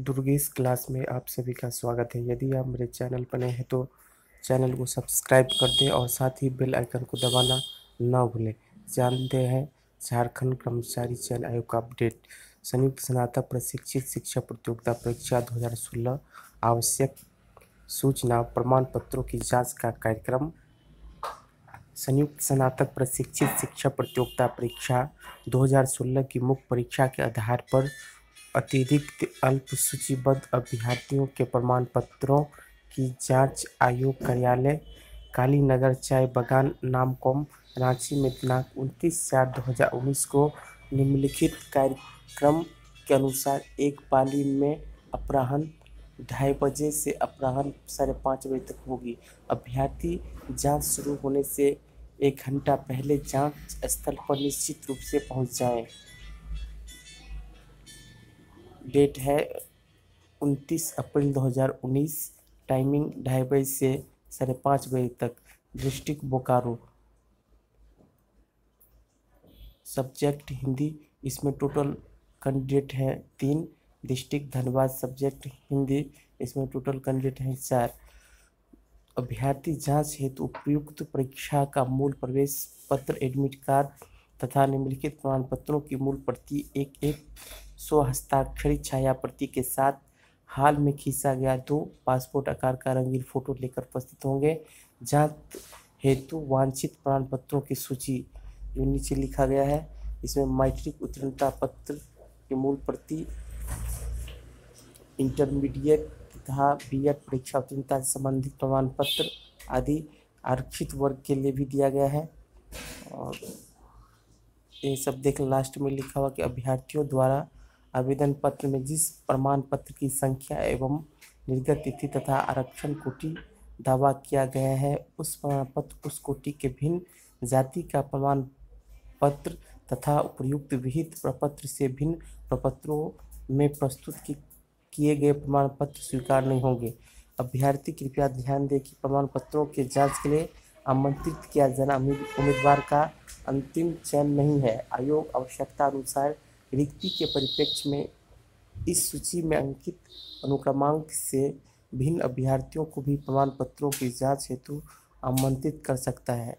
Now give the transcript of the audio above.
Durgesh class में आप सभी का स्वागत है। यदि आप मेरे चैनल पर नए हैं तो चैनल को सब्सक्राइब कर दें और साथ ही बेल आइकन को दबाना ना भूलें। जानते हैं झारखंड कर्मचारी चयन आयोग का अपडेट। संयुक्त स्नातक प्रशिक्षित शिक्षा प्रतियोगिता परीक्षा 2016 आवश्यक सूचना प्रमाण पत्रों की जाँच का कार्यक्रम। संयुक्त स्नातक प्रशिक्षित शिक्षा प्रतियोगिता परीक्षा 2016 की मुख्य परीक्षा के आधार पर अतिरिक्त अल्प सूचीबद्ध अभ्यर्थियों के प्रमाण पत्रों की जाँच आयोग कार्यालय काली नगर चाय बागान, नामकोम, रांची में दिनांक उनतीस चार दो हज़ार उन्नीस को निम्नलिखित कार्यक्रम के अनुसार एक पाली में अपराह्न ढाई बजे से अपराह्न साढ़े पाँच बजे तक होगी अभ्यर्थी जाँच शुरू होने से एक घंटा पहले जाँच स्थल पर निश्चित रूप से पहुँच जाएँ। डेट है उनतीस अप्रैल 2019 टाइमिंग ढाई बजे से साढ़े पाँच बजे तक। डिस्ट्रिक्ट बोकारो। सब्जेक्ट हिंदी। इसमें टोटल कैंडिडेट हैं तीन। District Dhanbad subject Hindi. इसमें टोटल कैंडिडेट हैं चार। अभ्यर्थी जाँच हेतु उपयुक्त परीक्षा का मूल प्रवेश पत्र एडमिट कार्ड तथा निम्नलिखित प्रमाण पत्रों की मूल प्रति एक एक सौ हस्ताक्षरित छाया प्रति के साथ हाल में खींचा गया दो पासपोर्ट आकार का रंगीन फ़ोटो लेकर उपस्थित होंगे। जाँच हेतु वांछित प्रमाण पत्रों की सूची जो नीचे लिखा गया है, इसमें मैट्रिक उत्तीर्णता पत्र की मूल प्रति, इंटरमीडिएट तथा बी एड परीक्षा उत्तीर्णता से संबंधित प्रमाण पत्र आदि आरक्षित वर्ग के लिए भी दिया गया है। और ये सब देख लास्ट में लिखा हुआ कि अभ्यर्थियों द्वारा आवेदन पत्र में जिस प्रमाण पत्र की संख्या एवं निर्गत तिथि तथा आरक्षण कोटि दावा किया गया है, उस प्रमाण पत्र उस कोटि के भिन्न जाति का प्रमाण पत्र तथा उपयुक्त विहित प्रपत्र से भिन्न प्रपत्रों में प्रस्तुत किए गए प्रमाण पत्र स्वीकार नहीं होंगे। अभ्यर्थी, कृपया ध्यान दें कि प्रमाण पत्रों के जाँच के लिए आमंत्रित किया जाना उम्मीदवार का अंतिम चयन नहीं है। आयोग आवश्यकता अनुसार रिक्ति के परिप्रेक्ष्य में इस सूची में अंकित अनुक्रमांक से भिन्न अभ्यर्थियों को भी प्रमाण पत्रों की जाँच हेतु आमंत्रित कर सकता है।